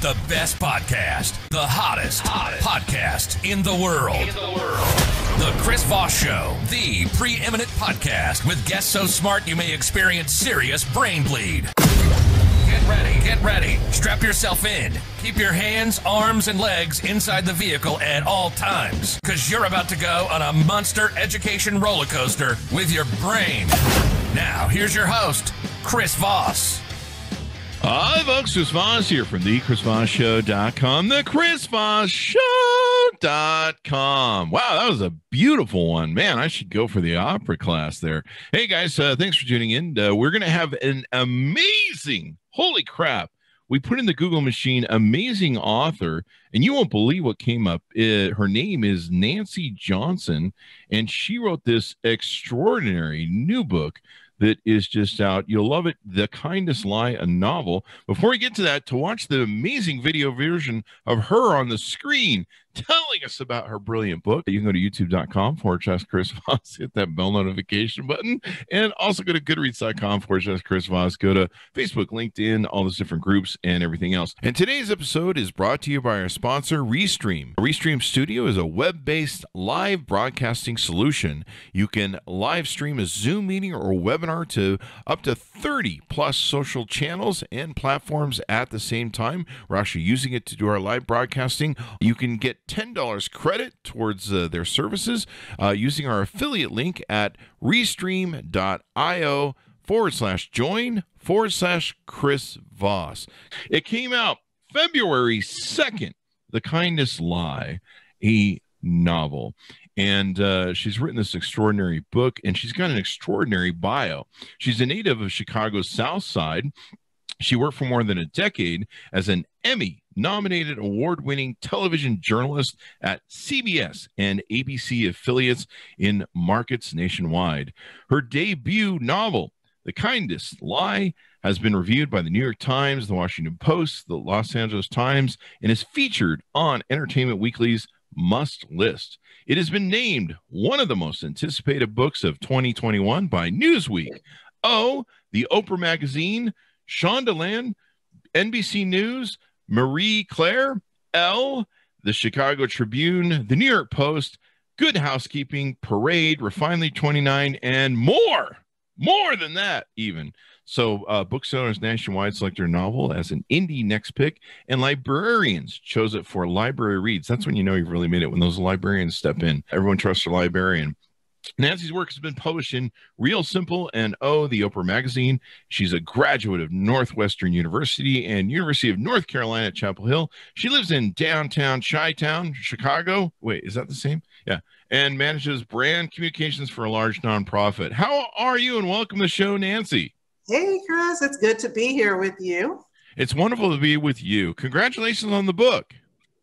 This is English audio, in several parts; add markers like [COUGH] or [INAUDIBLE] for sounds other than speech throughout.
The best podcast, the hottest, hottest. podcast in the world. In the world. The Chris Voss Show, the preeminent podcast with guests so smart you may experience serious brain bleed. Get ready, get ready. Strap yourself in. Keep your hands, arms, and legs inside the vehicle at all times, because you're about to go on a monster education roller coaster with your brain. Now, here's your host, Chris Voss. Hi, folks. Chris Voss here from the ChrisVossShow.com. The ChrisVossShow.com. Wow, that was a beautiful one. Man, I should go for the opera class there. Hey, guys, uh, thanks for tuning in. Uh, we're going to have an amazing, holy crap. We put in the Google machine, amazing author, and you won't believe what came up. It, her name is Nancy Johnson, and she wrote this extraordinary new book that is just out. You'll love it. The Kindest Lie, a novel. Before we get to that, to watch the amazing video version of her on the screen telling us about her brilliant book, you can go to youtube.com forward slash Chris Voss, hit that bell notification button, and also go to goodreads.com forward slash Chris Voss. Go to Facebook, LinkedIn, all those different groups, and everything else. And today's episode is brought to you by our sponsor, Restream. Restream Studio is a web based live broadcasting solution. You can live stream a Zoom meeting or webinar to up to 30 plus social channels and platforms at the same time. We're actually using it to do our live broadcasting. You can get $10 credit towards uh, their services uh, using our affiliate link at restream.io forward slash join forward slash Chris Voss. It came out February 2nd, The Kindest Lie, a novel. And uh, she's written this extraordinary book, and she's got an extraordinary bio. She's a native of Chicago's South Side. She worked for more than a decade as an Emmy nominated award winning television journalist at CBS and ABC affiliates in markets nationwide. Her debut novel, The Kindest Lie, has been reviewed by the New York Times, the Washington Post, the Los Angeles Times, and is featured on Entertainment Weekly's must list. It has been named one of the most anticipated books of 2021 by Newsweek. Oh, the Oprah Magazine, Shondaland, NBC News, Marie Claire, Elle, the Chicago Tribune, the New York Post, Good Housekeeping, Parade, Refinery29, and more. More than that, even. So, uh, booksellers nationwide select your novel as an indie next pick, and librarians chose it for library reads. That's when you know you've really made it when those librarians step in. Everyone trusts a librarian. Nancy's work has been published in Real Simple and Oh, the Oprah Magazine. She's a graduate of Northwestern University and University of North Carolina at Chapel Hill. She lives in downtown Chi Town, Chicago. Wait, is that the same? Yeah. And manages brand communications for a large nonprofit. How are you? And welcome to the show, Nancy. Hey, Chris. It's good to be here with you. It's wonderful to be with you. Congratulations on the book.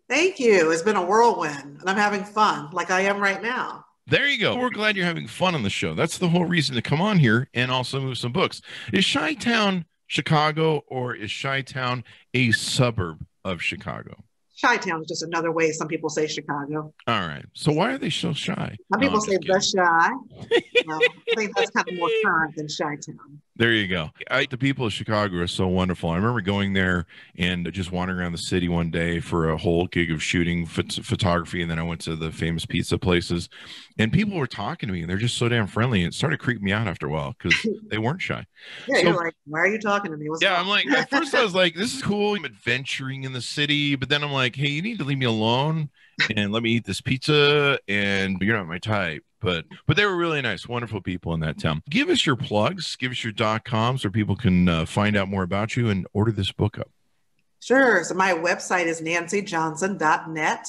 Thank you. It's been a whirlwind, and I'm having fun like I am right now. There you go. We're glad you're having fun on the show. That's the whole reason to come on here and also move some books. Is Chi Town Chicago or is Chi Town a suburb of Chicago? Chi Town is just another way some people say Chicago. All right. So why are they so shy? Some people say the Chi. [LAUGHS] well, I think that's kind of more current than Chi Town. There you go. I, the people of Chicago are so wonderful. I remember going there and just wandering around the city one day for a whole gig of shooting phot- photography, and then I went to the famous pizza places, and people were talking to me, and they're just so damn friendly. And it started creeping me out after a while because [LAUGHS] they weren't shy. Yeah, so, you're like, why are you talking to me? What's yeah, I'm like, at first I was like, this is cool. I'm adventuring in the city, but then I'm like, hey, you need to leave me alone and let me eat this pizza, and you're not my type but but they were really nice wonderful people in that town. Give us your plugs. Give us your dot coms so people can uh, find out more about you and order this book up. Sure. So my website is nancyjohnson.net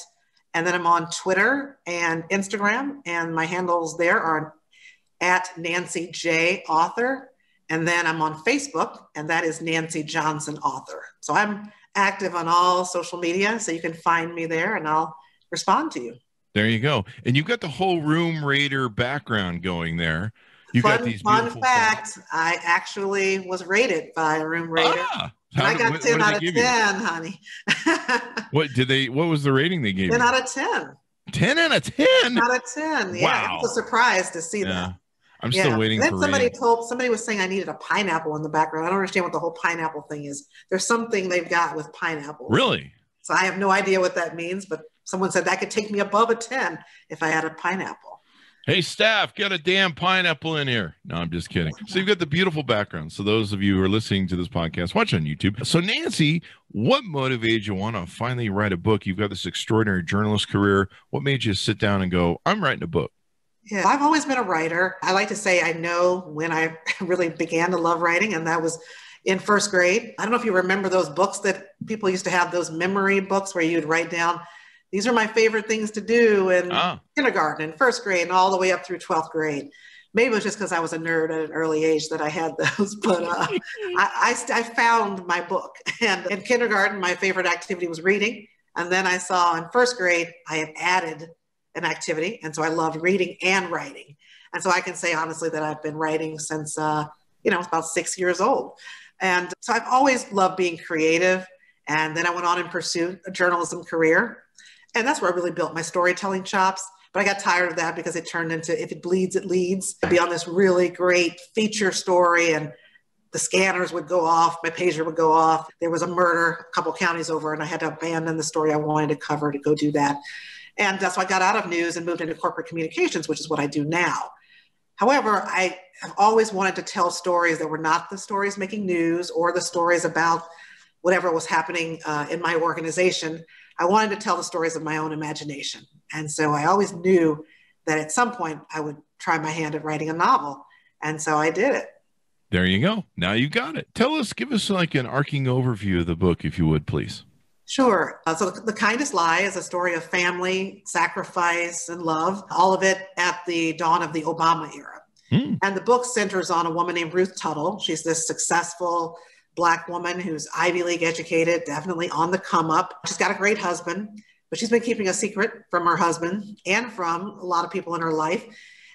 and then i'm on twitter and instagram and my handles there are at nancy j author and then i'm on facebook and that is nancy johnson author. So i'm active on all social media so you can find me there and i'll respond to you there you go. And you've got the whole Room Rater background going there. You fun, got these fun fact. I actually was rated by a Room Rater. Ah, I got what, 10 what out of 10, you? honey. [LAUGHS] what did they what was the rating they gave 10 you? out of 10. 10 out of 10. 10 out of 10. Yeah, wow. I was surprised to see yeah. that. I'm yeah. still waiting. And then somebody reading. told somebody was saying I needed a pineapple in the background. I don't understand what the whole pineapple thing is. There's something they've got with pineapple. Really? So I have no idea what that means, but someone said that could take me above a 10 if I had a pineapple. Hey, staff, get a damn pineapple in here. No, I'm just kidding. Oh, so you've got the beautiful background. So those of you who are listening to this podcast, watch on YouTube. So Nancy, what motivated you want to finally write a book? You've got this extraordinary journalist career. What made you sit down and go, I'm writing a book? Yeah, I've always been a writer. I like to say I know when I [LAUGHS] really began to love writing, and that was in first grade. I don't know if you remember those books that people used to have, those memory books where you'd write down these are my favorite things to do in ah. kindergarten and first grade and all the way up through 12th grade. Maybe it was just because I was a nerd at an early age that I had [LAUGHS] those, but uh, [LAUGHS] I, I, I, found my book. And in kindergarten, my favorite activity was reading. And then I saw in first grade, I had added an activity. And so I loved reading and writing. And so I can say honestly that I've been writing since, uh, you know, about six years old. And so I've always loved being creative. And then I went on and pursued a journalism career. And that's where I really built my storytelling chops. But I got tired of that because it turned into if it bleeds, it leads. I'd be on this really great feature story and the scanners would go off, my pager would go off. There was a murder a couple counties over, and I had to abandon the story I wanted to cover to go do that. And uh, that's why I got out of news and moved into corporate communications, which is what I do now. However, I have always wanted to tell stories that were not the stories making news or the stories about whatever was happening uh, in my organization. I wanted to tell the stories of my own imagination. And so I always knew that at some point I would try my hand at writing a novel. And so I did it. There you go. Now you got it. Tell us, give us like an arcing overview of the book, if you would, please. Sure. Uh, so, The Kindest Lie is a story of family, sacrifice, and love, all of it at the dawn of the Obama era. Mm. And the book centers on a woman named Ruth Tuttle. She's this successful black woman who's Ivy League educated, definitely on the come up. She's got a great husband, but she's been keeping a secret from her husband and from a lot of people in her life.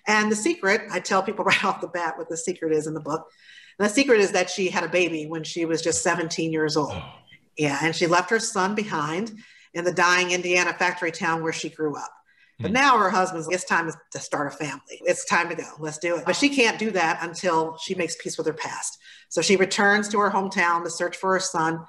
And the secret, I tell people [LAUGHS] right off the bat what the secret is in the book. And the secret is that she had a baby when she was just 17 years old. Oh. Yeah, and she left her son behind in the dying Indiana factory town where she grew up. But hmm. now her husband's, it's time to start a family. It's time to go. Let's do it. But she can't do that until she makes peace with her past. So she returns to her hometown to search for her son.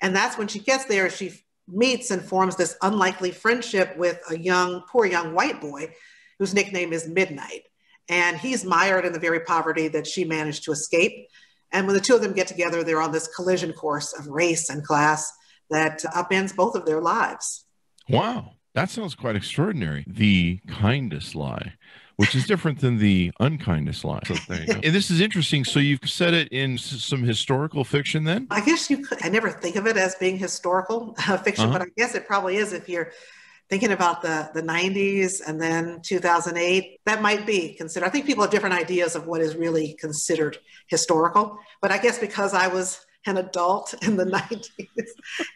And that's when she gets there, she meets and forms this unlikely friendship with a young, poor young white boy whose nickname is Midnight. And he's mired in the very poverty that she managed to escape. And when the two of them get together, they're on this collision course of race and class that upends both of their lives. Wow. That sounds quite extraordinary. The kindest lie which is different than the unkindness lie. So and this is interesting. So you've said it in some historical fiction then? I guess you could. I never think of it as being historical uh, fiction, uh-huh. but I guess it probably is if you're thinking about the, the 90s and then 2008. That might be considered. I think people have different ideas of what is really considered historical. But I guess because I was an adult in the [LAUGHS] 90s.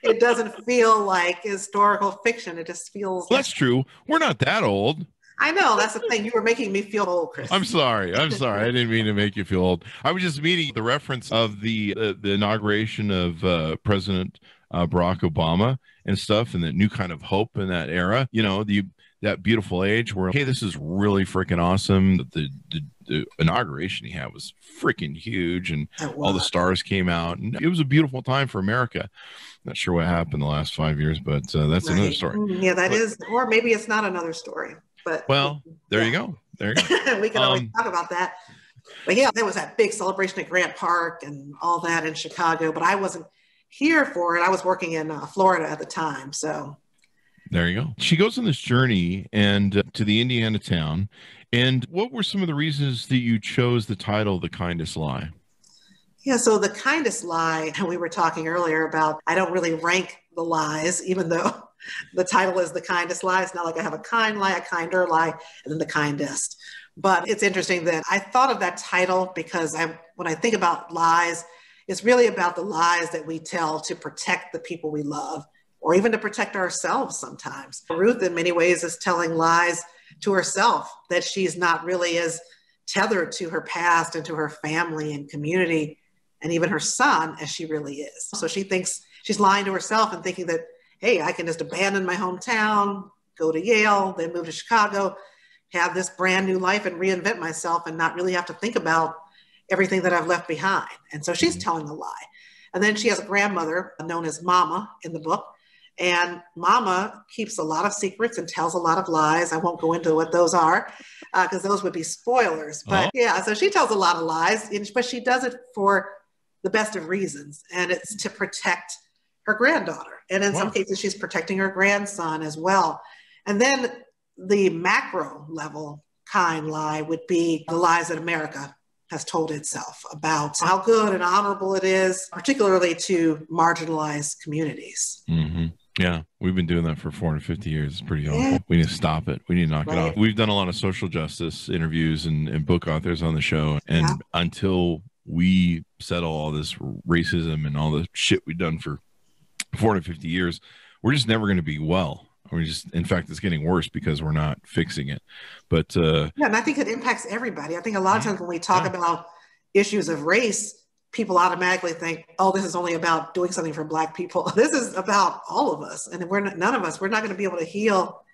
It doesn't feel like historical fiction. It just feels. Well, that's true. We're not that old. I know that's the thing. [LAUGHS] You were making me feel old, Chris. I'm sorry. I'm sorry. I didn't mean to make you feel old. I was just meaning the reference of the uh, the inauguration of uh, President uh, Barack Obama and stuff, and that new kind of hope in that era. You know, the that beautiful age where hey, this is really freaking awesome. The, the the inauguration he had was freaking huge, and all the stars came out, and it was a beautiful time for America. Not sure what happened the last five years, but uh, that's right. another story. Mm, yeah, that but, is, or maybe it's not another story. But well, there yeah. you go. There you go. [LAUGHS] we can always um, talk about that. But yeah, there was that big celebration at Grant Park and all that in Chicago. But I wasn't here for it. I was working in uh, Florida at the time. So there you go. She goes on this journey and uh, to the Indiana town. And what were some of the reasons that you chose the title "The Kindest Lie"? Yeah, so the kindest lie, [LAUGHS] we were talking earlier about, I don't really rank the lies, even though the title is The Kindest Lie. It's not like I have a kind lie, a kinder lie, and then the kindest. But it's interesting that I thought of that title because I, when I think about lies, it's really about the lies that we tell to protect the people we love or even to protect ourselves sometimes. Ruth, in many ways, is telling lies to herself that she's not really as tethered to her past and to her family and community and even her son as she really is. So she thinks she's lying to herself and thinking that hey, I can just abandon my hometown, go to Yale, then move to Chicago, have this brand new life and reinvent myself and not really have to think about everything that I've left behind. And so she's mm-hmm. telling a lie. And then she has a grandmother known as Mama in the book. And Mama keeps a lot of secrets and tells a lot of lies. I won't go into what those are because uh, those would be spoilers. But oh. yeah, so she tells a lot of lies, but she does it for the best of reasons. And it's to protect her granddaughter. And in wow. some cases, she's protecting her grandson as well. And then the macro level kind lie would be the lies that America has told itself about how good and honorable it is, particularly to marginalized communities. Mm-hmm. Yeah, we've been doing that for 450 years. It's pretty awful. Yeah. We need to stop it. We need to knock right. it off. We've done a lot of social justice interviews and, and book authors on the show. And yeah. until we settle all this racism and all the shit we've done for 450 years, we're just never going to be well. We just, in fact, it's getting worse because we're not fixing it. But uh, yeah, and I think it impacts everybody. I think a lot of times when we talk yeah. about issues of race, people automatically think, "Oh, this is only about doing something for Black people." [LAUGHS] This is about all of us, and we're not, none of us. We're not going to be able to heal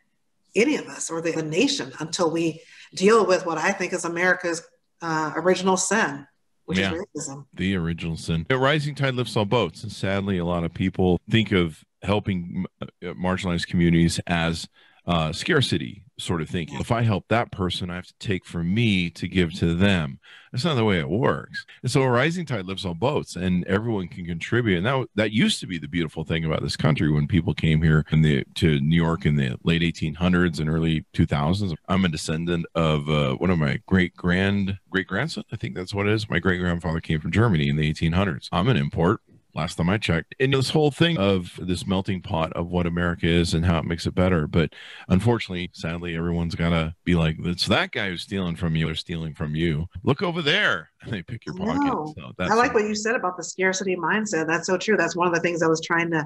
any of us or the, the, nation until we deal with what I think is America's uh, original sin, which yeah, is racism. The original sin. A rising tide lifts all boats, and sadly, a lot of people think of helping uh, marginalized communities as uh, scarcity sort of thinking. If I help that person, I have to take from me to give to them. That's not the way it works. And so a rising tide lifts all boats, and everyone can contribute. And that that used to be the beautiful thing about this country when people came here in the to New York in the late 1800s and early 2000s. I'm a descendant of uh, one of my great grand great grandson. I think that's what it is. My great grandfather came from Germany in the 1800s. I'm an import last time I checked. And this whole thing of this melting pot of what America is and how it makes it better. But unfortunately, sadly, everyone's got to be like, it's that guy who's stealing from you or stealing from you. Look over there. [LAUGHS] And they pick your pocket. So I like what you said about the scarcity mindset. That's so true. That's one of the things I was trying to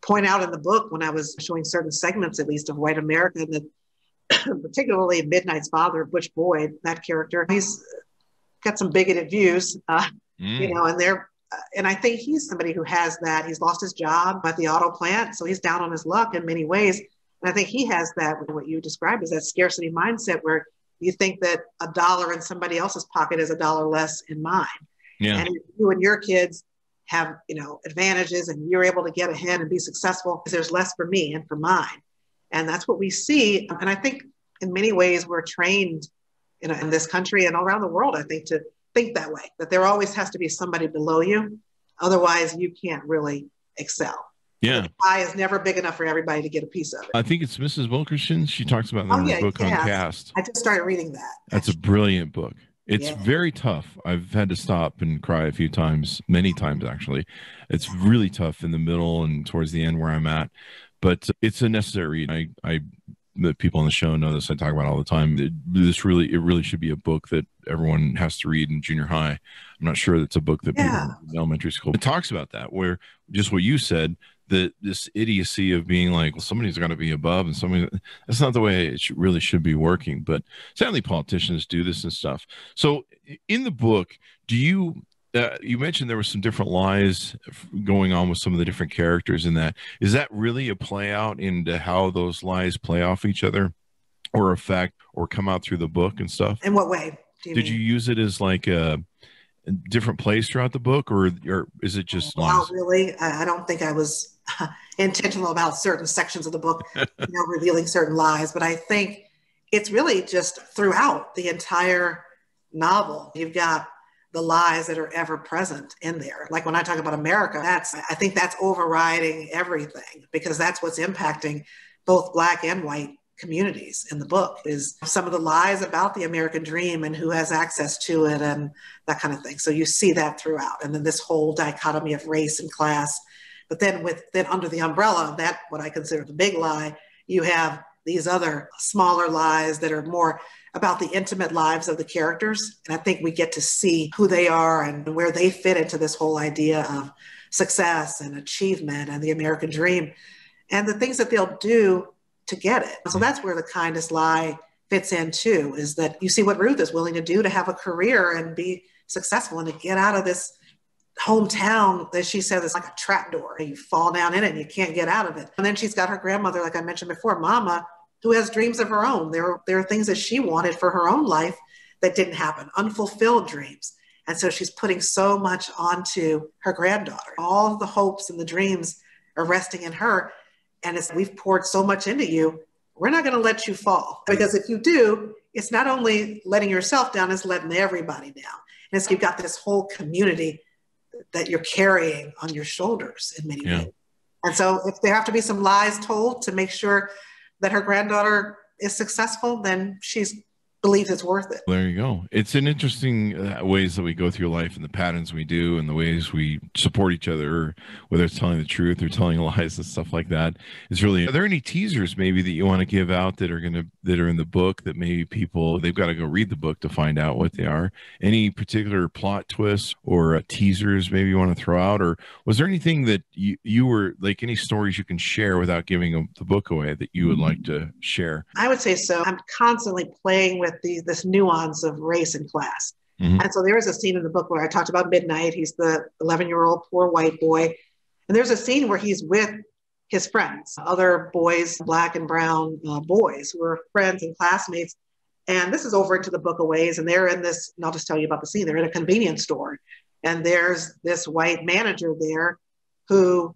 point out in the book when I was showing certain segments, at least, of white America that [COUGHS] particularly Midnight's father, Butch Boyd, that character, he's got some bigoted views, uh, mm. you know, and they're and I think he's somebody who has that. He's lost his job at the auto plant, so he's down on his luck in many ways. And I think he has that, what you described as that scarcity mindset where you think that a dollar in somebody else's pocket is a dollar less in mine. Yeah. And you and your kids have, you know, advantages and you're able to get ahead and be successful because there's less for me and for mine. And that's what we see. And I think in many ways we're trained in, in this country and all around the world, I think, to think that way, that there always has to be somebody below you. Otherwise, you can't really excel. Yeah. The pie is never big enough for everybody to get a piece of it. I think it's Mrs. Wilkerson. She talks about that oh, in yeah, book on Caste. I just started reading that. That's a brilliant book. It's yeah. very tough. I've had to stop and cry a few times, many times actually. It's really tough in the middle and towards the end where I'm at, but it's a necessary read. I, I that people on the show know this. I talk about all the time. It, this really, it really should be a book that everyone has to read in junior high. I'm not sure that's a book that yeah. people in elementary school. It talks about that, where just what you said, that this idiocy of being like, well, somebody's got to be above, and somebody. That's not the way it should, really should be working. But sadly, politicians do this and stuff. So, in the book, do you uh, you mentioned there were some different lies going on with some of the different characters in that. Is that really a play out into how those lies play off each other, or affect, or come out through the book and stuff? In what way? You Did mean? you use it as like a, different place throughout the book, or or is it just lies? Not really. I, I don't think I was [LAUGHS] intentional about certain sections of the book, [LAUGHS] you know, revealing certain lies, but I think it's really just throughout the entire novel. You've got the lies that are ever present in there. Like when I talk about America, that's I think that's overriding everything because that's what's impacting both black and white communities in the book is some of the lies about the American dream and who has access to it and that kind of thing. So you see that throughout. And then this whole dichotomy of race and class. But then with then under the umbrella of that, what I consider the big lie, you have these other smaller lies that are more about the intimate lives of the characters. And I think we get to see who they are and where they fit into this whole idea of success and achievement and the American dream and the things that they'll do to get it. So mm-hmm. that's where the kindest lie fits in too, is that you see what Ruth is willing to do to have a career and be successful and to get out of this hometown that she says is like a trap door. You fall down in it and you can't get out of it. And then she's got her grandmother, like I mentioned before, Mama, who has dreams of her own. There, there are things that she wanted for her own life that didn't happen, unfulfilled dreams. And so she's putting so much onto her granddaughter. All the hopes and the dreams are resting in her. And it's, we've poured so much into you. We're not going to let you fall. Because if you do, it's not only letting yourself down, it's letting everybody down. And it's, you've got this whole community that you're carrying on your shoulders in many yeah. ways. And so if there have to be some lies told to make sure that her granddaughter is successful, then she's believes it's worth it. There you go. It's an interesting uh, ways that we go through life and the patterns we do and the ways we support each other, whether it's telling the truth or telling [LAUGHS] lies and stuff like that. Is really. Are there any teasers maybe that you want to give out that are going to that are in the book that maybe people they've got to go read the book to find out what they are? Any particular plot twists or uh, teasers maybe you want to throw out, or was there anything that you you were like any stories you can share without giving a, the book away that you would like to share? I would say so. I'm constantly playing with the, this nuance of race and class. Mm-hmm. And so there is a scene in the book where I talked about Midnight. He's the 11 year old poor white boy. And there's a scene where he's with his friends, other boys, black and brown uh, boys who are friends and classmates. And this is over into the book of ways. And they're in this, and I'll just tell you about the scene. They're in a convenience store. And there's this white manager there who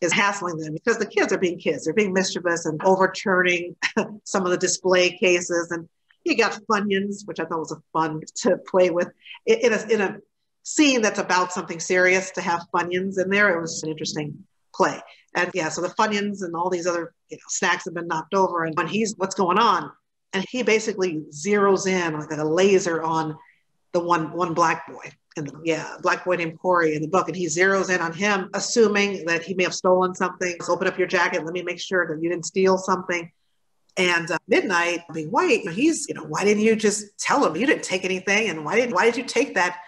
is hassling them because the kids are being kids. They're being mischievous and overturning [LAUGHS] some of the display cases. And you got Funyuns, which I thought was a fun to play with in a, in a scene that's about something serious to have Funyuns in there. It was an interesting play. And yeah, so the Funyuns and all these other you know, snacks have been knocked over. And when he's, what's going on? And he basically zeroes in like a laser on the one, one black boy. And yeah, black boy named Corey in the book. And he zeroes in on him, assuming that he may have stolen something. So open up your jacket. Let me make sure that you didn't steal something. And uh, Midnight, being white, he's, you know, why didn't you just tell him you didn't take anything? And why did why did you take that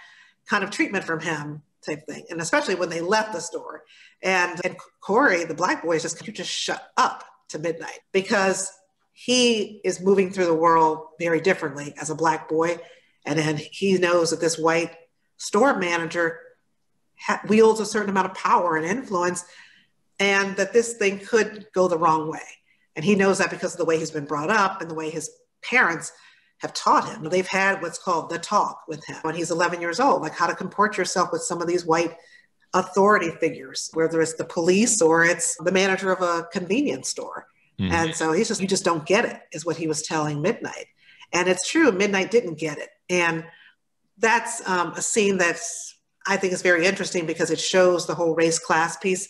kind of treatment from him? Type thing. And especially when they left the store. And, and Corey, the black boy, is just, you just shut up to Midnight because he is moving through the world very differently as a black boy. And then he knows that this white store manager ha- wields a certain amount of power and influence and that this thing could go the wrong way. And he knows that because of the way he's been brought up and the way his parents have taught him. They've had what's called the talk with him when he's 11 years old, like how to comport yourself with some of these white authority figures, whether it's the police or it's the manager of a convenience store. Mm. And so he's just, you just don't get it, is what he was telling Midnight. And it's true, Midnight didn't get it. And that's um, a scene that's, I think, is very interesting because it shows the whole race class piece.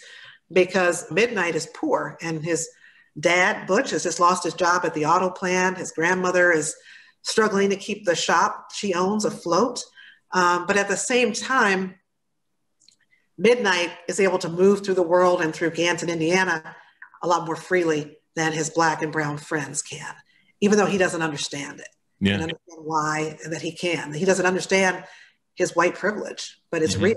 Because Midnight is poor and his dad, Butch, has just lost his job at the auto plant. His grandmother is struggling to keep the shop she owns afloat. Um, but at the same time, Midnight is able to move through the world and through Ganton, Indiana, a lot more freely than his black and brown friends can, even though he doesn't understand it. Yeah. And understand why that he can. He doesn't understand his white privilege, but it's mm-hmm. real.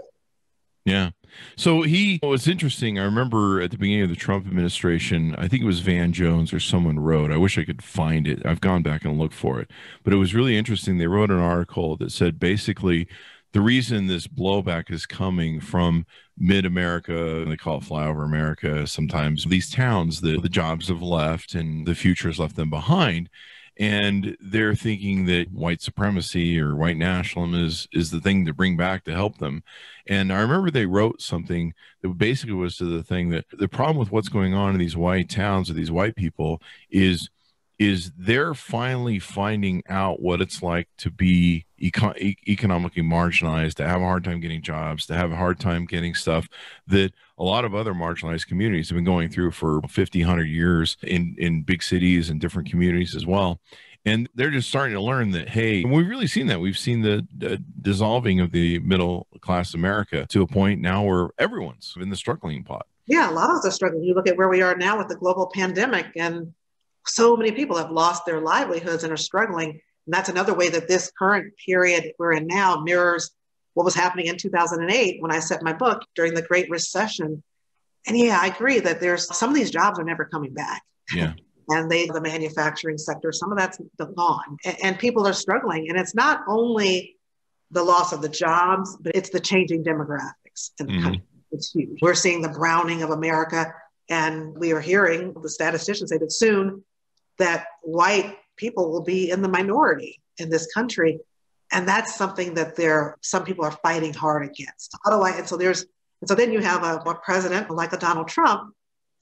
Yeah. So he was interesting. I remember at the beginning of the Trump administration, I think it was Van Jones or someone wrote, I wish I could find it. I've gone back and looked for it, but it was really interesting. They wrote an article that said basically the reason this blowback is coming from mid America, they call it flyover America sometimes, these towns that the jobs have left and the future has left them behind and they're thinking that white supremacy or white nationalism is is the thing to bring back to help them. And i remember they wrote something that basically was to the thing that the problem with what's going on in these white towns or these white people is is they're finally finding out what it's like to be eco- economically marginalized, to have a hard time getting jobs, to have a hard time getting stuff that a lot of other marginalized communities have been going through for 50, 100 years in, in big cities and different communities as well. And they're just starting to learn that, hey, we've really seen that. We've seen the, the dissolving of the middle class America to a point now where everyone's in the struggling pot. Yeah, a lot of us are struggling. You look at where we are now with the global pandemic, and so many people have lost their livelihoods and are struggling. And that's another way that this current period we're in now mirrors what was happening in 2008 when I set my book during the Great Recession. And yeah, I agree that there's some of these jobs are never coming back. Yeah. [LAUGHS] and they, the manufacturing sector, some of that's gone. And, and people are struggling. And it's not only the loss of the jobs, but it's the changing demographics in the mm-hmm. country. It's huge. We're seeing the browning of America. And we are hearing the statisticians say that soon that white people will be in the minority in this country. And that's something that there some people are fighting hard against. I? And so there's and so then you have a, a president like a Donald Trump,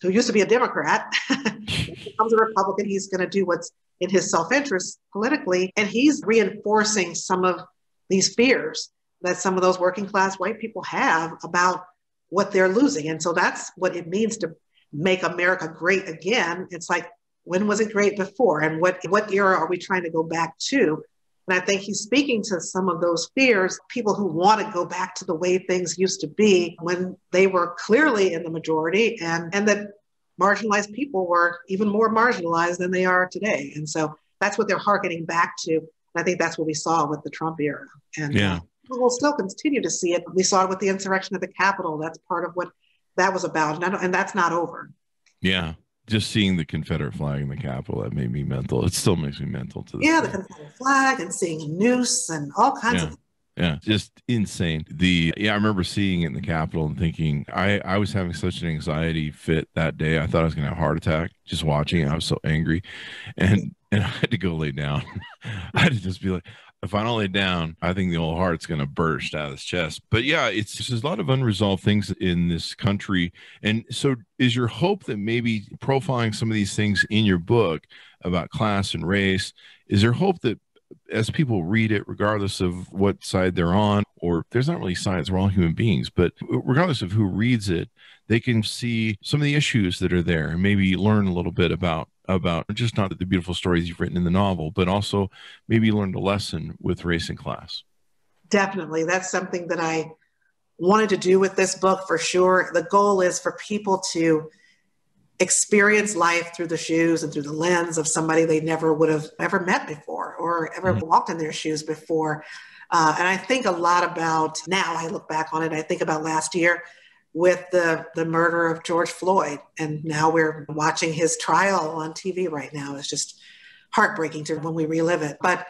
who used to be a Democrat, [LAUGHS] becomes a Republican. He's going to do what's in his self-interest politically, and he's reinforcing some of these fears that some of those working class white people have about what they're losing. And so that's what it means to make America great again. It's like, when was it great before? And what, what era are we trying to go back to? And I think he's speaking to some of those fears, people who want to go back to the way things used to be when they were clearly in the majority and, and that marginalized people were even more marginalized than they are today. And so that's what they're harkening back to. And I think that's what we saw with the Trump era. And yeah. Uh, we'll still continue to see it. We saw it with the insurrection at the Capitol. That's part of what that was about. And, and that's not over. Yeah. Just seeing the Confederate flag in the Capitol, that made me mental. It still makes me mental to this Yeah, day. the Confederate flag and seeing a noose and all kinds yeah. of yeah, just insane. The yeah, I remember seeing it in the Capitol and thinking I I was having such an anxiety fit that day. I thought I was gonna have a heart attack just watching it. I was so angry, and and [LAUGHS] I had to go lay down. [LAUGHS] I had to just be like, if I don't lay down, I think the old heart's going to burst out of his chest. But yeah, it's there's a lot of unresolved things in this country. And so, is your hope that maybe profiling some of these things in your book about class and race, is there hope that as people read it, regardless of what side they're on, or there's not really sides, we're all human beings, but regardless of who reads it, they can see some of the issues that are there and maybe learn a little bit about about just not the beautiful stories you've written in the novel, but also maybe learned a lesson with race and class. Definitely. That's something that I wanted to do with this book for sure. The goal is for people to experience life through the shoes and through the lens of somebody they never would have ever met before or ever mm-hmm. walked in their shoes before. Uh, and I think a lot about now, I look back on it, I think about last year with the, the murder of George Floyd. And now we're watching his trial on TV right now. It's just heartbreaking to when we relive it. But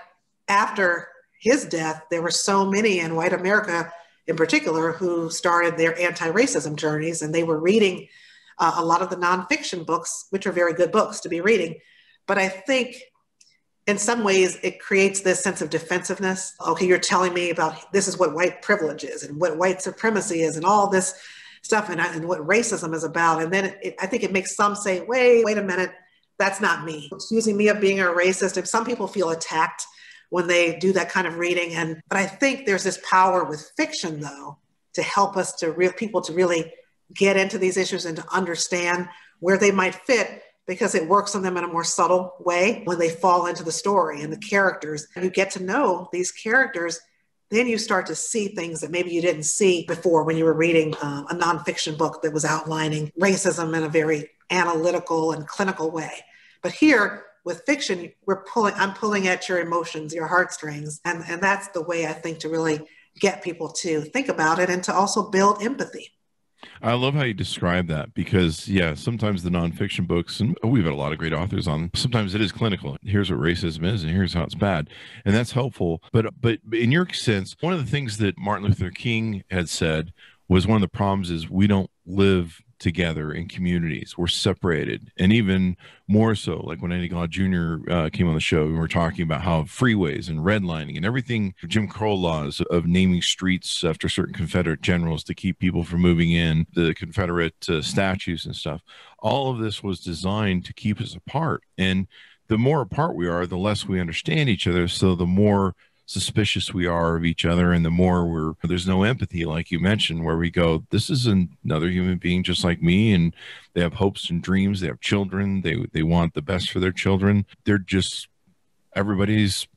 after his death, there were so many in white America in particular who started their anti-racism journeys and they were reading uh, a lot of the nonfiction books, which are very good books to be reading. But I think in some ways it creates this sense of defensiveness. Okay, you're telling me about this is what white privilege is and what white supremacy is and all this stuff and, and what racism is about. And then it, it, I think it makes some say, wait, wait a minute, that's not me. Accusing me of being a racist. If some people feel attacked when they do that kind of reading. And but I think there's this power with fiction though to help us to real people to really get into these issues and to understand where they might fit because it works on them in a more subtle way when they fall into the story and the characters. And you get to know these characters then you start to see things that maybe you didn't see before when you were reading um, a nonfiction book that was outlining racism in a very analytical and clinical way. But here, with fiction, we're pulling, I'm pulling at your emotions, your heartstrings. And, and that's the way I think to really get people to think about it and to also build empathy. I love how you describe that because, yeah, sometimes the nonfiction books, and we've had a lot of great authors on. Sometimes it is clinical. Here's what racism is, and here's how it's bad, and that's helpful. But, but in your sense, one of the things that Martin Luther King had said was one of the problems is we don't live together in communities. We're separated. And even more so, like when Eddie Glaude Jr. Uh, came on the show, we were talking about how freeways and redlining and everything, Jim Crow laws of naming streets after certain Confederate generals to keep people from moving in, the Confederate uh, statues and stuff. All of this was designed to keep us apart. And the more apart we are, the less we understand each other. So the more suspicious we are of each other and the more we're there's no empathy like you mentioned where we go this is another human being just like me and they have hopes and dreams they have children they they want the best for their children. They're just everybody's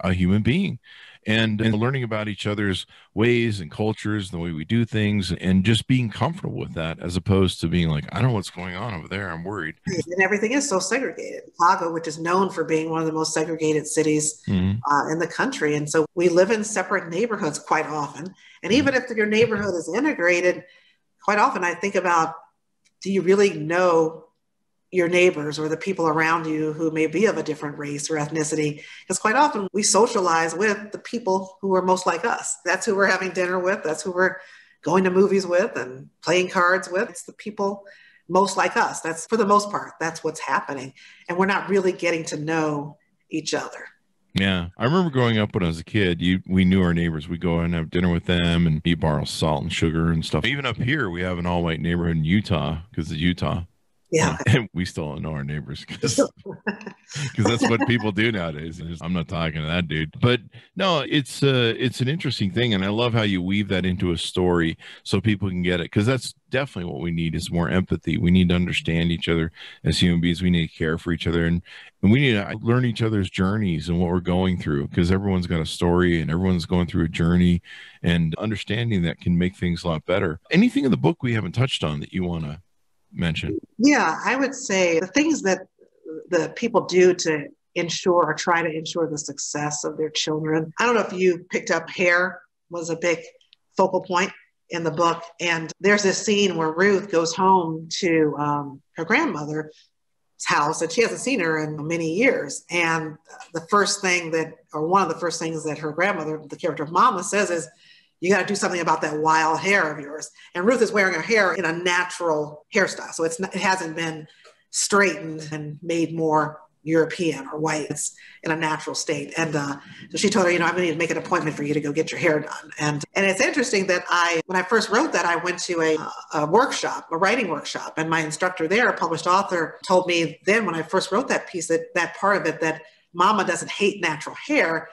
a human being and, and learning about each other's ways and cultures, the way we do things, and just being comfortable with that as opposed to being like, I don't know what's going on over there. I'm worried. And everything is so segregated. Chicago, which is known for being one of the most segregated cities mm-hmm. uh, in the country. And so we live in separate neighborhoods quite often. And mm-hmm. even if your neighborhood is integrated, quite often I think about do you really know your neighbors or the people around you who may be of a different race or ethnicity. Because quite often we socialize with the people who are most like us. That's who we're having dinner with, that's who we're going to movies with and playing cards with. It's the people most like us. That's for the most part, that's what's happening. And we're not really getting to know each other. Yeah, I remember growing up when I was a kid. You, we knew our neighbors. We'd go and have dinner with them, and he borrows salt and sugar and stuff. Even up here, we have an all-white neighborhood in Utah because it's Utah. Yeah. [LAUGHS] And we still don't know our neighbors because [LAUGHS] [LAUGHS] that's what people do nowadays. I'm not talking to that dude. But no, it's uh it's an interesting thing. And I love how you weave that into a story so people can get it. Because that's definitely what we need is more empathy. We need to understand each other as human beings. We need to care for each other and, and we need to learn each other's journeys and what we're going through because everyone's got a story and everyone's going through a journey and understanding that can make things a lot better. Anything in the book we haven't touched on that you want to mention? Yeah, I would say the things that the people do to ensure or try to ensure the success of their children. I don't know if you picked up hair was a big focal point in the book. And there's this scene where Ruth goes home to um, her grandmother's house and she hasn't seen her in many years. And the first thing that, or one of the first things that her grandmother, the character of Mama, says is, you got to do something about that wild hair of yours. And Ruth is wearing her hair in a natural hairstyle. So it's not, it hasn't been straightened and made more European or white. It's in a natural state. And uh, so she told her, you know, I'm going to make an appointment for you to go get your hair done. And and it's interesting that I, when I first wrote that, I went to a, a workshop, a writing workshop, and my instructor there, a published author, told me then when I first wrote that piece that that part of it that Mama doesn't hate natural hair,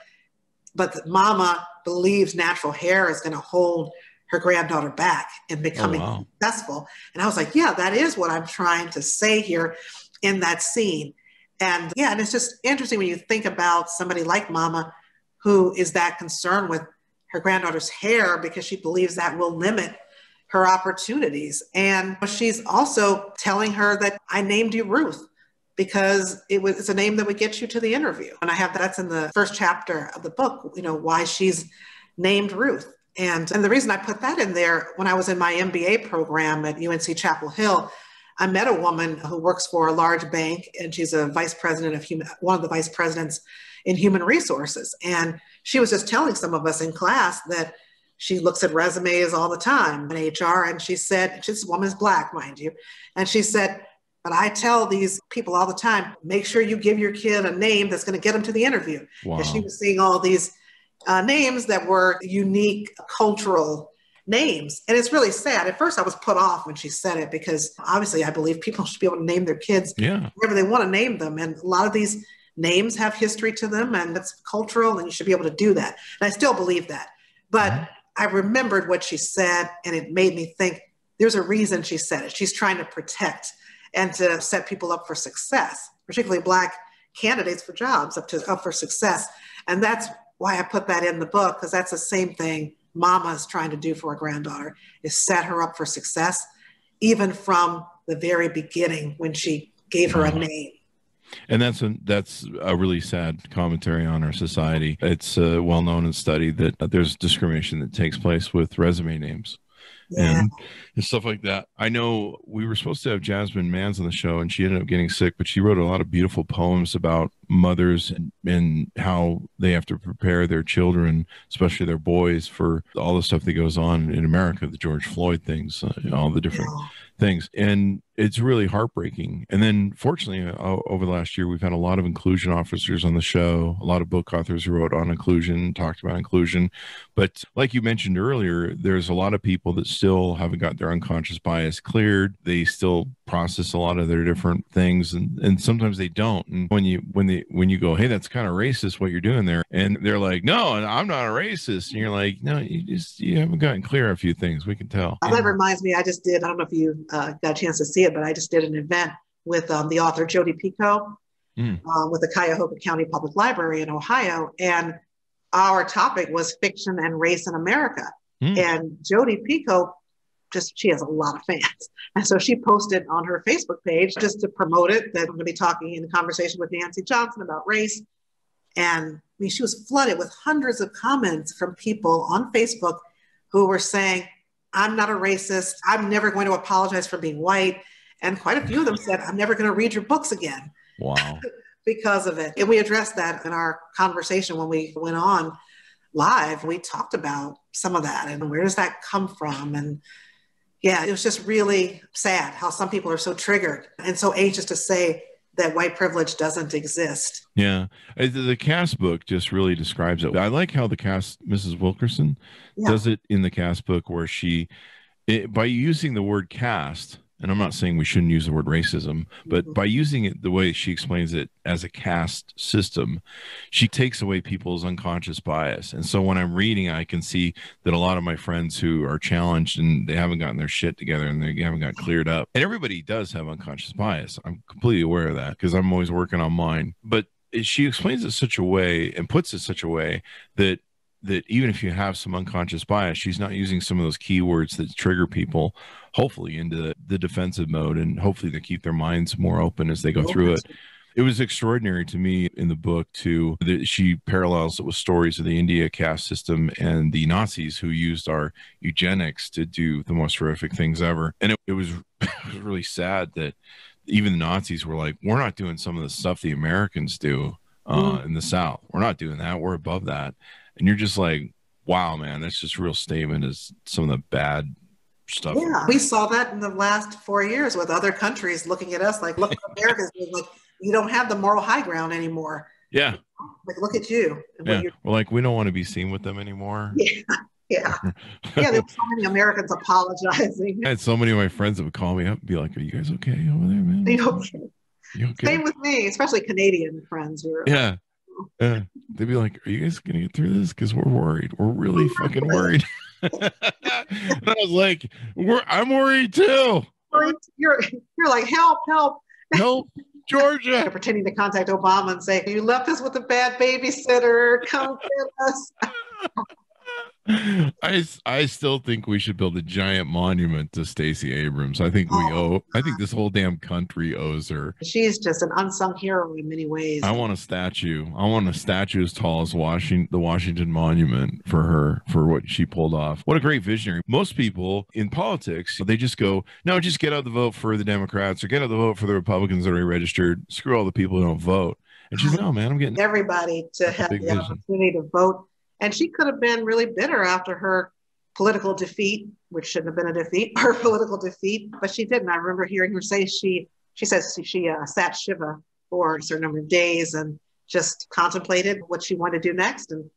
but Mama believes natural hair is going to hold her granddaughter back in oh, becoming oh, wow. successful. And I was like, yeah, that is what I'm trying to say here in that scene. And yeah, and it's just interesting when you think about somebody like Mama who is that concerned with her granddaughter's hair because she believes that will limit her opportunities. And she's also telling her that I named you Ruth because it was it's a name that would get you to the interview. And I have that's in the first chapter of the book, you know, why she's named Ruth. And, and the reason I put that in there, when I was in my MBA program at UNC Chapel Hill, I met a woman who works for a large bank and she's a vice president of human, one of the vice presidents in human resources. And she was just telling some of us in class that she looks at resumes all the time in HR. And she said, this woman's black, mind you. And she said, but I tell these people all the time, make sure you give your kid a name that's going to get them to the interview. Wow. she was seeing all these uh, names that were unique cultural names. And it's really sad. At first, I was put off when she said it because obviously I believe people [LAUGHS] should be able to name their kids yeah. whatever they want to name them. And a lot of these names have history to them and it's cultural and you should be able to do that. And I still believe that. But mm-hmm. I remembered what she said and it made me think there's a reason she said it. She's trying to protect and to set people up for success, particularly Black candidates for jobs up to up for success. And that's why I put that in the book, because that's the same thing mama is trying to do for a granddaughter, is set her up for success, even from the very beginning when she gave her a name. And that's a, that's a really sad commentary on our society. It's uh, well known and studied that there's discrimination that takes place with resume names yeah. and, and stuff like that. I know we were supposed to have Jasmine Mans on the show, and she ended up getting sick, but she wrote a lot of beautiful poems about mothers and, and how they have to prepare their children, especially their boys, for all the stuff that goes on in America, the George Floyd things, uh, all the different yeah. things. And it's really heartbreaking. And then, fortunately, uh, over the last year, we've had a lot of inclusion officers on the show, a lot of book authors who wrote on inclusion, talked about inclusion. But like you mentioned earlier, there's a lot of people that still haven't got their unconscious bias cleared. They still process a lot of their different things, and, and sometimes they don't. And when you when they when you go, hey, that's kind of racist what you're doing there, and they're like, no, I'm not a racist, and you're like, no, you just you haven't gotten clear a few things. We can tell. That reminds me, I just did. I don't know if you uh, got a chance to see it but I just did an event with um, the author Jodi Picoult mm. um, with the Cuyahoga County Public Library in Ohio. And our topic was fiction and race in America. Mm. And Jodi Picoult just she has a lot of fans. [LAUGHS] And so she posted on her Facebook page just to promote it that I'm going to be talking in conversation with Nancy Johnson about race. And I mean, she was flooded with hundreds of comments from people on Facebook who were saying, I'm not a racist. I'm never going to apologize for being white. And quite a few of them said, I'm never going to read your books again. Wow. [LAUGHS] because of it. And we addressed that in our conversation when we went on live. We talked about some of that and where does that come from? And yeah, it was just really sad how some people are so triggered and so anxious to say that white privilege doesn't exist. Yeah. Uh, The, the Caste book just really describes it. I like how the Caste, Mrs. Wilkerson, Yeah. does it in the Caste book where she, it, by using the word caste, and I'm not saying we shouldn't use the word racism, but by using it the way she explains it as a caste system, she takes away people's unconscious bias. And so when I'm reading, I can see that a lot of my friends who are challenged and they haven't gotten their shit together and they haven't got cleared up, and everybody does have unconscious bias. I'm completely aware of that because I'm always working on mine. But she explains it such a way and puts it such a way that that even if you have some unconscious bias, she's not using some of those keywords that trigger people, hopefully into the defensive mode, and hopefully they keep their minds more open as they go through it. It was extraordinary to me in the book too that she parallels it with stories of the India caste system and the Nazis who used our eugenics to do the most horrific things ever. And it, it was [LAUGHS] it was really sad that even the Nazis were like, "We're not doing some of the stuff the Americans do uh, in the South. We're not doing that. We're above that." And you're just like, "Wow, man, that's just real statement." Is some of the bad stuff? Yeah, we saw that in the last four years with other countries looking at us like, look, America's. Like, you don't have the moral high ground anymore. yeah, Like, look at you. Yeah. you're- like, we don't want to be seen with them anymore. [LAUGHS] Yeah. Yeah. Yeah, there were so many Americans apologizing. [LAUGHS] I had so many of my friends that would call me up and be like, "Are you guys okay over there, man? Are You know, You okay?" Same with me, especially Canadian friends who are Yeah. Oh. Yeah. They'd be like, Are you guys gonna get through this? Because we're worried. We're really fucking worried. [LAUGHS] and [LAUGHS] I was like, we're I'm worried too. you're you're like help, help. Help Georgia. [LAUGHS] Pretending to contact Obama and say, You left us with a bad babysitter. Come get us. [LAUGHS] [LAUGHS] I, I still think we should build a giant monument to Stacey Abrams. I think we Oh, owe I think this whole damn country owes her. She's just an unsung hero in many ways. I want a statue. I want a statue as tall as Washington, the Washington Monument for her for what she pulled off. What a great visionary. Most people in politics, they just go, no, just get out the vote for the Democrats or get out the vote for the Republicans that are registered. Screw all the people who don't vote. And she's like, no, man, I'm getting. everybody to have the vision. opportunity to vote. And she could have been really bitter after her political defeat, which shouldn't have been a defeat, [LAUGHS] her political defeat, but she didn't. I remember hearing her say she she says she, she uh, sat Shiva for a certain number of days and just contemplated what she wanted to do next, and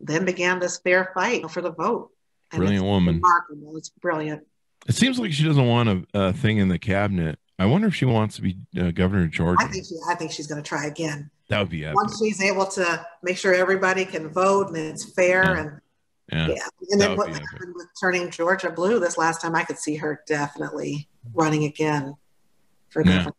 then began this fair fight for the vote. And Brilliant it's woman. remarkable. It's brilliant. It seems like she doesn't want a, a thing in the cabinet. I wonder if she wants to be uh, governor of Georgia. I think she, I think she's going to try again. that would be epic. Once she's able to make sure everybody can vote and it's fair Yeah. and Yeah. Yeah, and That then what epic. happened with turning Georgia blue this last time, I could see her definitely running again for Yeah. governor.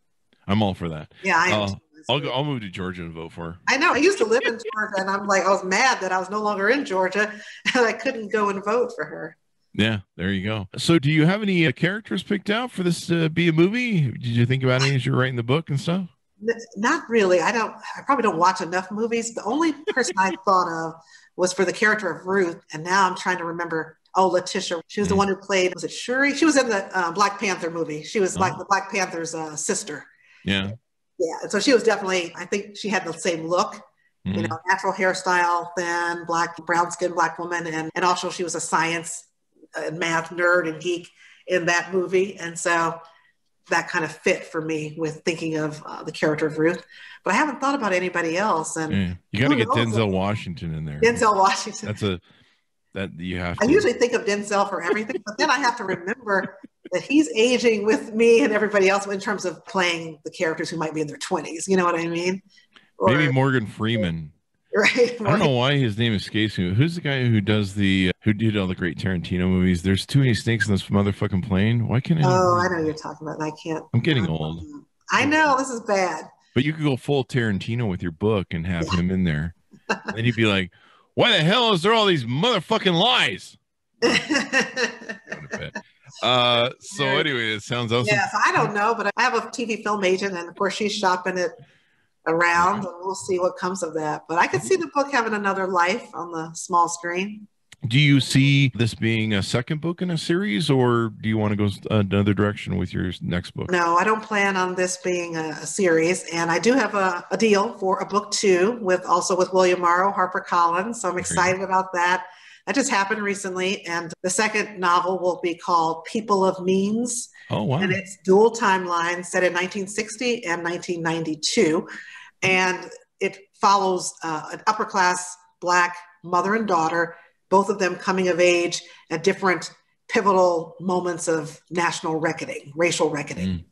I'm all for that. Yeah, I am. Uh. I'll go. I'll move to Georgia and vote for her. I know. I used to live in Georgia, and I'm like, I was mad that I was no longer in Georgia, and I couldn't go and vote for her. Yeah, there you go. So, do you have any uh, characters picked out for this to be a movie? Did you think about any as you're writing the book and stuff? Not really. I don't. I probably don't watch enough movies. The only person I [LAUGHS] thought of was for the character of Ruth, and now I'm trying to remember. Oh, Letitia. She was the Mm. one who played. Was it Shuri? She was in the uh, Black Panther movie. She was like Oh. the Black Panther's uh, sister. Yeah. Yeah, and so she was definitely. I think she had the same look. you Mhm. know, natural hairstyle, thin, black, brown skinned black woman. And, and also she was a science and math nerd and geek in that movie. And so that kind of fit for me with thinking of uh, the character of Ruth. But I haven't thought about anybody else. And Yeah. You got to get? Denzel Washington in there. Denzel Washington. That's a that you have. To. I usually think of Denzel for everything, but then I have to remember that he's aging with me and everybody else in terms of playing the characters who might be in their 20s. You know what I mean? Or- Maybe Morgan Freeman. [LAUGHS] right. I don't know why his name escapes me. Who's the guy who does the who did all the great Tarantino movies? There's too many snakes in this motherfucking plane. Why can't I? Oh, I know you're talking about. I can't. I'm getting old. I know this is bad. But you could go full Tarantino with your book and have him in there. And [LAUGHS] then you'd be like, why the hell is there all these motherfucking lies? [LAUGHS] Uh, so anyway, it sounds awesome. yes, I don't know, but I have a TV film agent, and of course she's shopping it around, mm-hmm. and we'll see what comes of that. But I could see mm-hmm. the book having another life on the small screen. Do you see this being a second book in a series, or do you want to go another direction with your next book? No, I don't plan on this being a, a series, and I do have a, a deal for a book two with also with William Morrow, HarperCollins. So I'm excited about that. That just happened recently. And the second novel will be called People of Means. Oh, wow. And it's dual timeline set in 1960 and 1992. And it follows uh, an upper class Black mother and daughter, both of them coming of age at different pivotal moments of national reckoning, racial reckoning. Mm.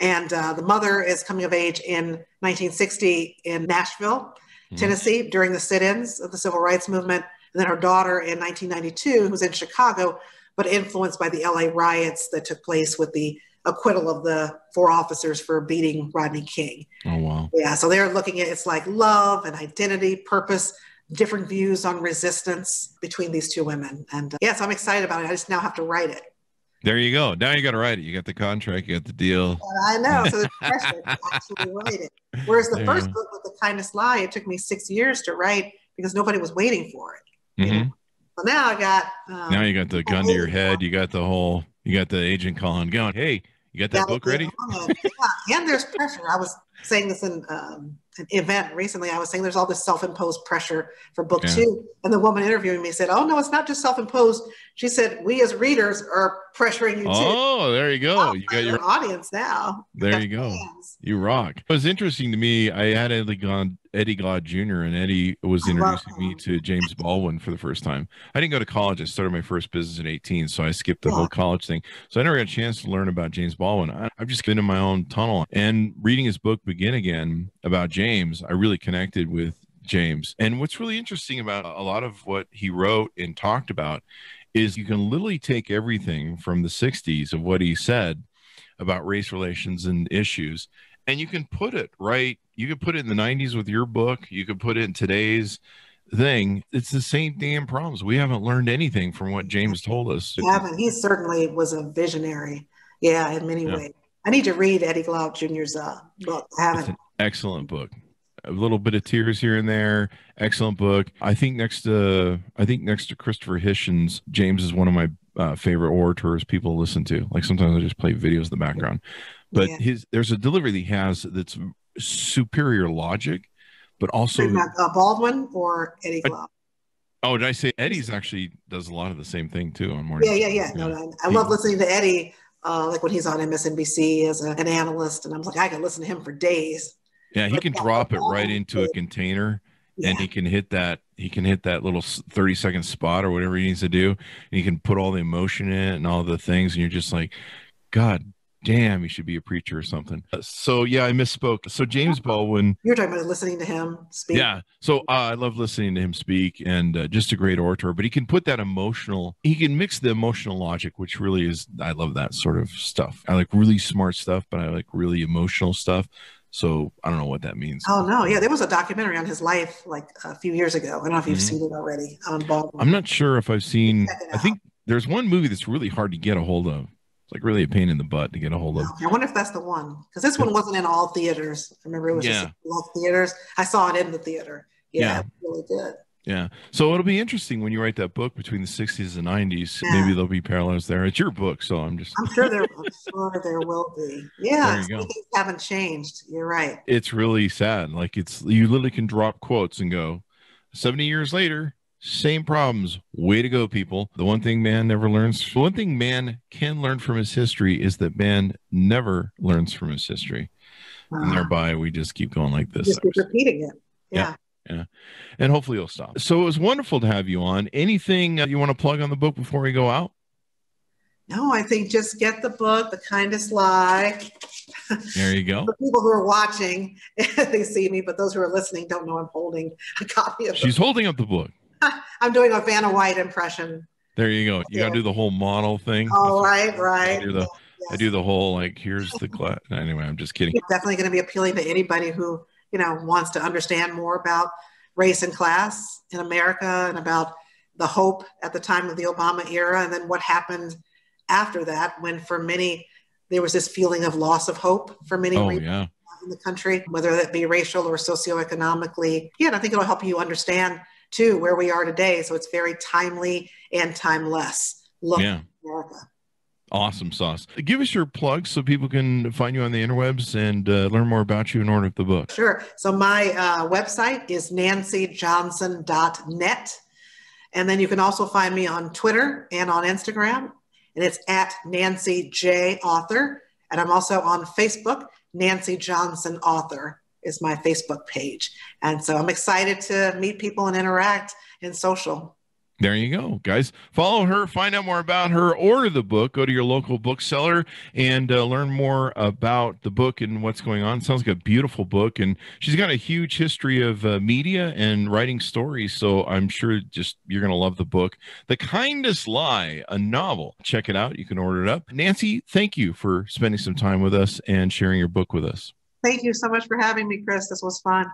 And uh, the mother is coming of age in 1960 in Nashville, mm. Tennessee, during the sit ins of the civil rights movement. And then her daughter in 1992, who's in Chicago, but influenced by the LA riots that took place with the acquittal of the four officers for beating Rodney King. Oh, wow. Yeah. So they're looking at it's like love and identity, purpose, different views on resistance between these two women. And uh, yes, yeah, so I'm excited about it. I just now have to write it. There you go. Now you got to write it. You got the contract, you got the deal. I know. So the pressure to actually write it. Whereas the there first book with the kindest lie, it took me six years to write because nobody was waiting for it. Mm-hmm. So now I got. Um, now you got the gun to your head. You got the whole. You got the agent calling, going, "Hey, you got that book ready?" yeah, and there's pressure. I was saying this in um, an event recently. I was saying there's all this self-imposed pressure for book yeah. two, and the woman interviewing me said, "Oh no, it's not just self-imposed." She said, "We as readers are pressuring you too." Oh, there you go. Oh, you got your audience now. There you go. Fans. You rock. It was interesting to me. I had Eddie Glaude, Eddie Glaude Jr. and Eddie was introducing me to James Baldwin for the first time. I didn't go to college. I started my first business at 18, so I skipped the yeah. whole college thing. So I never got a chance to learn about James Baldwin. I, I've just been in my own tunnel and reading his book Begin Again about James. I really connected with James. And what's really interesting about a lot of what he wrote and talked about is you can literally take everything from the 60s of what he said about race relations and issues and you can put it right you could put it in the 90s with your book you could put it in today's thing. It's the same damn problems. We haven't learned anything from what james told us. We haven't. He certainly was a visionary. Yeah in many yeah. ways. I need to read eddie glaude jr's uh, book. I haven't. Excellent book a little bit of tears here and there excellent book i think next to i think next to christopher hitchens james is one of my uh, favorite orators people listen to like sometimes i just play videos in the background but yeah. his there's a delivery that he has that's superior logic, but also uh, Baldwin or Eddie Glaude. Oh, did I say Eddie's actually does a lot of the same thing too on morning? Yeah, yeah, yeah. No, no, I love listening to Eddie, uh, like when he's on MSNBC as a, an analyst, and I'm like, I can listen to him for days. Yeah, he can drop it right into a container, yeah. and he can hit that. He can hit that little 30 second spot or whatever he needs to do, and he can put all the emotion in it and all the things, and you're just like, God damn, he should be a preacher or something. Uh, so yeah, I misspoke. So James Baldwin. You're talking about listening to him speak. Yeah. So uh, I love listening to him speak, and uh, just a great orator. But he can put that emotional. He can mix the emotional logic, which really is. I love that sort of stuff. I like really smart stuff, but I like really emotional stuff. So I don't know what that means. Oh no, yeah, there was a documentary on his life like a few years ago. I don't know if you've mm-hmm. seen it already on Baldwin. I'm not sure if I've seen. I think there's one movie that's really hard to get a hold of. It's like really a pain in the butt to get a hold of. I wonder if that's the one because this one wasn't in all theaters. I remember it was yeah. just all theaters. I saw it in the theater. Yeah, yeah. really good. Yeah. So it'll be interesting when you write that book between the 60s and 90s. Yeah. Maybe there'll be parallels there. It's your book, so I'm just. I'm sure there. I'm sure there will be. [LAUGHS] Yeah. Things haven't changed. You're right. It's really sad. Like it's you literally can drop quotes and go, 70 years later, same problems. Way to go, people. The one thing man never learns, the one thing man can learn from his history is that man never learns from his history. Uh, and thereby we just keep going like this. Just keep repeating it. Yeah. yeah. Yeah. And hopefully you'll stop. So it was wonderful to have you on. Anything uh, you want to plug on the book before we go out? No, I think just get the book, The Kindest Lie. There you go. [LAUGHS] For people who are watching, [LAUGHS] they see me, but those who are listening don't know I'm holding a copy of She's holding up the book. [LAUGHS] I'm doing a Vanna White impression. There you go. You got to do the whole model thing. Oh, right, right. I do the, yes. I do the whole like here's the glass. Anyway, I'm just kidding. It's definitely going to be appealing to anybody who you know wants to understand more about race and class in America and about the hope at the time of the Obama era, and then what happened after that, when for many there was this feeling of loss of hope for many oh, yeah. in the country, whether that be racial or socioeconomically. Yeah, and I think it'll help you understand too where we are today. So it's very timely and timeless. Look, yeah. America. Awesome sauce. Give us your plugs so people can find you on the interwebs and uh, learn more about you and order the book. Sure. So my uh, website is nancyjohnson.net. And then you can also find me on Twitter and on Instagram, and it's at Nancy J Author. And I'm also on Facebook. Nancy Johnson Author is my Facebook page. And so I'm excited to meet people and interact in social. There you go, guys. Follow her, find out more about her, order the book, go to your local bookseller and uh, learn more about the book and what's going on. Sounds like a beautiful book. And she's got a huge history of uh, media and writing stories. So I'm sure just you're going to love the book. The Kindest Lie, a novel. Check it out. You can order it up. Nancy, thank you for spending some time with us and sharing your book with us. Thank you so much for having me, Chris. This was fun.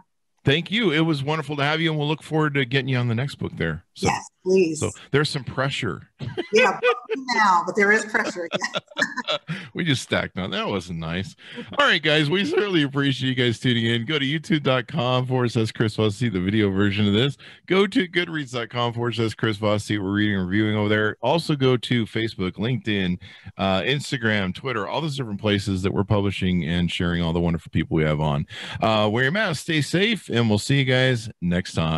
Thank you. It was wonderful to have you, and we'll look forward to getting you on the next book there. So, yes, please. So there's some pressure. Yeah, now, but there is pressure. [LAUGHS] we just stacked on. That wasn't nice. All right, guys, we certainly appreciate you guys tuning in. Go to youtube.com forward slash Chris Voss, see the video version of this. Go to goodreads.com forward slash Chris Voss, see we're reading and reviewing over there. Also go to Facebook, LinkedIn, uh, Instagram, Twitter, all those different places that we're publishing and sharing all the wonderful people we have on. Uh, wear your mask, stay safe, and we'll see you guys next time.